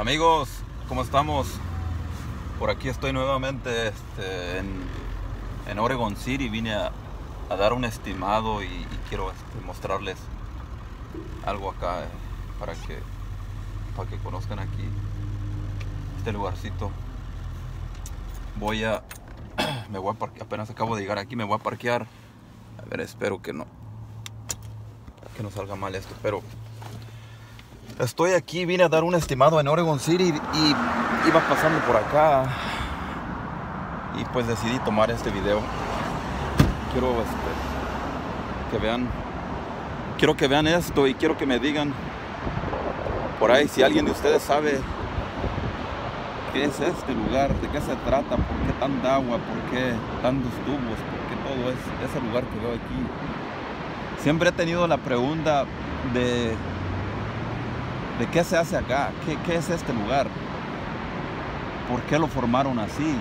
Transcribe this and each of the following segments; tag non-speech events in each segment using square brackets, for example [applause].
Amigos, ¿cómo estamos? Por aquí estoy nuevamente este, en, en Oregon City. Vine a, dar un estimado y, y quiero este, mostrarles algo acá eh, para que para que conozcan aquí este lugarcito. Voy a [clears throat] me voy a parquear, apenas acabo de llegar aquí, me voy a parquear. A ver, espero que no que no salga mal esto, pero estoy aquí, vine a dar un estimado en Oregon City y iba pasando por acá y pues decidí tomar este video. Quiero este, que vean quiero que vean esto y quiero que me digan por ahí si alguien de ustedes sabe qué es este lugar, de qué se trata, por qué tanta agua, por qué tantos tubos, por qué todo es ese lugar que veo aquí. Siempre he tenido la pregunta de, de qué se hace acá, qué, es este lugar, por qué lo formaron así.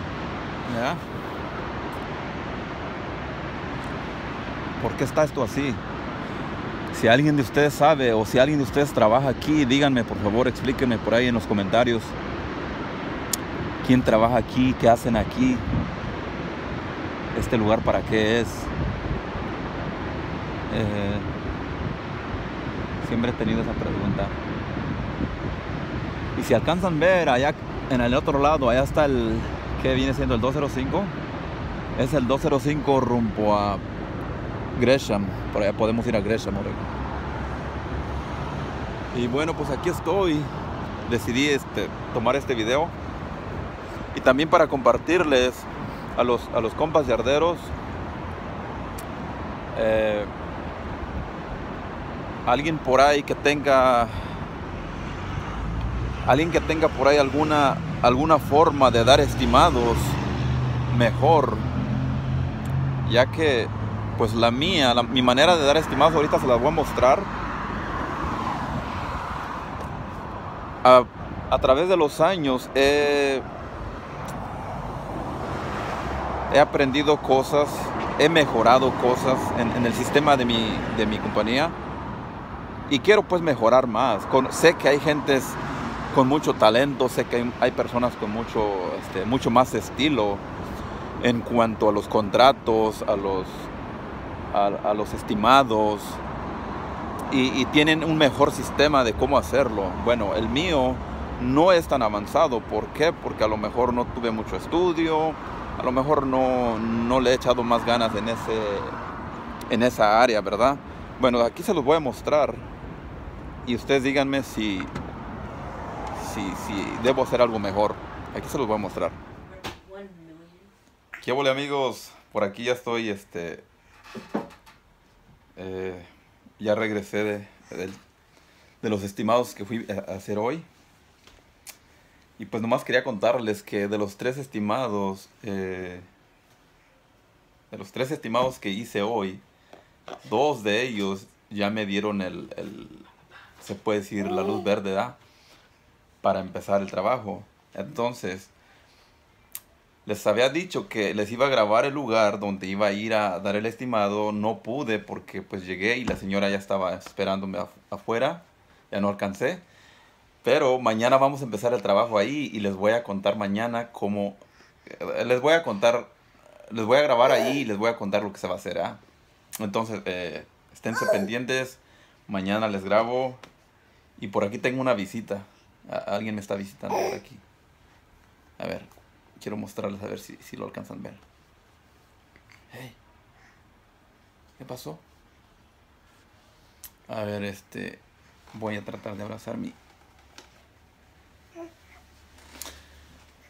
¿Por qué está esto así? Si alguien de ustedes sabe o si alguien de ustedes trabaja aquí, díganme por favor, explíquenme por ahí en los comentarios quién trabaja aquí, qué hacen aquí, este lugar para qué es. Eh, siempre he tenido esa pregunta. Y si alcanzan a ver allá en el otro lado, allá está el que viene siendo el 205. Es el 205 rumbo a Gresham. Por allá podemos ir a Gresham, Oregon. Y bueno, pues aquí estoy. Decidí este, tomar este video. Y también para compartirles a los, a los compas yarderos. Eh, alguien por ahí que tenga. Alguien que tenga por ahí alguna, alguna forma de dar estimados mejor. Ya que pues la mía, la, mi manera de dar estimados ahorita se las voy a mostrar. A, través de los años he, aprendido cosas, he mejorado cosas en, el sistema de mi, de mi, compañía y quiero pues mejorar más. Sé que hay gentes con mucho talento, sé que hay, personas con mucho, este, mucho más estilo en cuanto a los contratos, a los, a los estimados y, y, tienen un mejor sistema de cómo hacerlo. Bueno, el mío no es tan avanzado. ¿Por qué? Porque a lo mejor no tuve mucho estudio, a lo mejor no, no le he echado más ganas en, ese, en esa área, ¿verdad? Bueno, aquí se los voy a mostrar y ustedes díganme si, si, si debo hacer algo mejor. Aquí se los voy a mostrar. ¿Qué hola amigos? Por aquí ya estoy, este, eh, ya regresé de, de, los estimados que fui a hacer hoy. Y pues nomás quería contarles que de los tres estimados, eh, de los tres estimados que hice hoy, dos de ellos ya me dieron el, el se puede decir, la luz verde, ¿da? Para empezar el trabajo. Entonces, les había dicho que les iba a grabar el lugar donde iba a ir a dar el estimado. No pude porque pues llegué y la señora ya estaba esperándome afuera. Ya no alcancé. Pero mañana vamos a empezar el trabajo ahí y les voy a contar mañana cómo... Les voy a contar... Les voy a grabar ahí y les voy a contar lo que se va a hacer. ¿eh? Entonces, eh, esténse pendientes. Mañana les grabo. Y por aquí tengo una visita. Alguien me está visitando por aquí. A ver, quiero mostrarles a ver si, si lo alcanzan a ver. Hey, ¿qué pasó? A ver, este, voy a tratar de abrazar mi.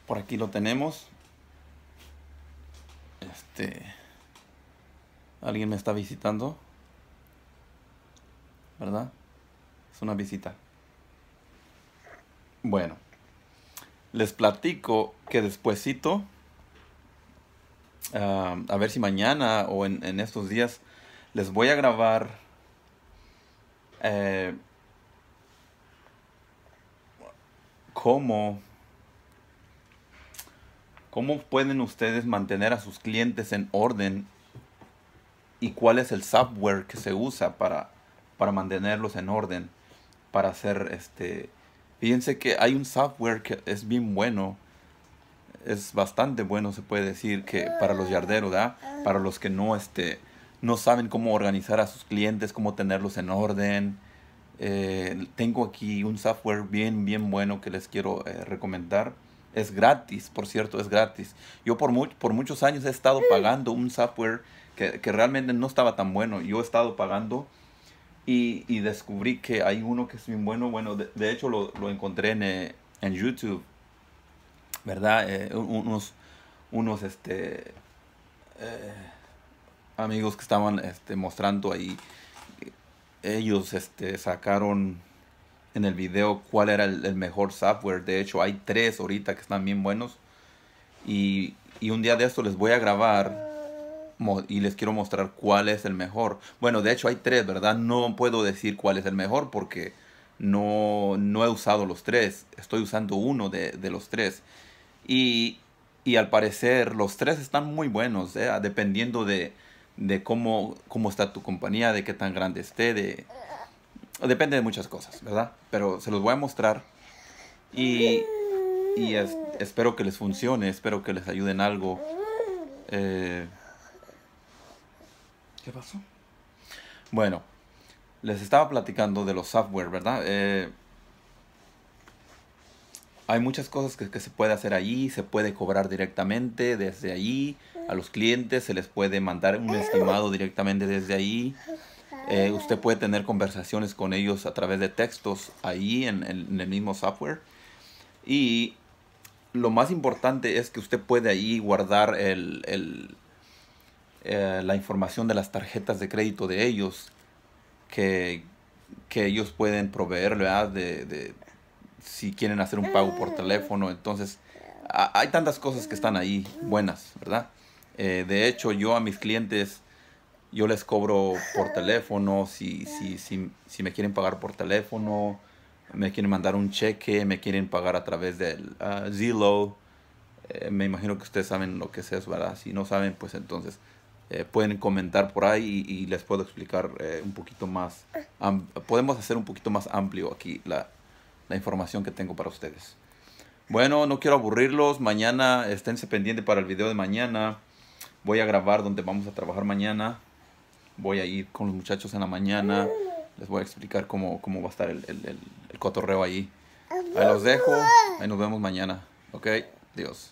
Por aquí lo tenemos. Este, alguien me está visitando, ¿verdad? Es una visita. Bueno les platico que despuesito, uh, a ver si mañana o en, en, estos días, les voy a grabar eh, cómo, cómo pueden ustedes mantener a sus clientes en orden y cuál es el software que se usa para, para mantenerlos en orden, para hacer este Fíjense que hay un software que es bien bueno. Es bastante bueno, se puede decir, que para los yarderos, ¿verdad? Para los que no, este, no saben cómo organizar a sus clientes, cómo tenerlos en orden. Eh, tengo aquí un software bien, bien bueno que les quiero eh, recomendar. Es gratis, por cierto, es gratis. Yo por, por muchos años he estado pagando un software que, que, realmente no estaba tan bueno. Yo he estado pagando y, y descubrí que hay uno que es bien bueno. Bueno, de, hecho lo, lo, encontré en, eh, en YouTube, ¿verdad? Eh, unos, unos este, eh, amigos que estaban este, mostrando ahí, ellos este, sacaron en el video cuál era el, mejor software. De hecho, hay tres ahorita que están bien buenos. Y, y, un día de esto les voy a grabar y les quiero mostrar cuál es el mejor. Bueno, de hecho hay tres, ¿verdad? No puedo decir cuál es el mejor porque no, no he usado los tres. Estoy usando uno de, de los tres. Y, y, al parecer los tres están muy buenos, ¿eh? dependiendo de, de cómo, cómo está tu compañía, de qué tan grande esté, de Depende de muchas cosas, ¿verdad? Pero se los voy a mostrar. Y, y espero que les funcione, espero que les ayuden algo. Eh, ¿Qué pasó? Bueno, les estaba platicando de los software, ¿verdad? Eh, hay muchas cosas que, que, se puede hacer allí, se puede cobrar directamente desde allí a los clientes, se les puede mandar un estimado directamente desde ahí. Eh, usted puede tener conversaciones con ellos a través de textos ahí en, el mismo software. Y lo más importante es que usted puede ahí guardar el, eh, la información de las tarjetas de crédito de ellos que, ellos pueden proveerle de, de, si quieren hacer un pago por teléfono. Entonces, hay tantas cosas que están ahí buenas, ¿verdad? Eh, de hecho, yo a mis clientes yo les cobro por teléfono, si, si, si, si me quieren pagar por teléfono, me quieren mandar un cheque, me quieren pagar a través del uh, Zillow. Eh, me imagino que ustedes saben lo que es eso, ¿verdad? Si no saben, pues entonces eh, pueden comentar por ahí y, les puedo explicar eh, un poquito más. podemos hacer un poquito más amplio aquí la, información que tengo para ustedes. Bueno, no quiero aburrirlos. Mañana esténse pendientes para el video de mañana. Voy a grabar donde vamos a trabajar mañana voy a ir con los muchachos en la mañana. Les voy a explicar cómo, cómo va a estar el, el, el, cotorreo ahí. Ahí los dejo. Ahí nos vemos mañana. Ok, Dios.